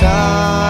time.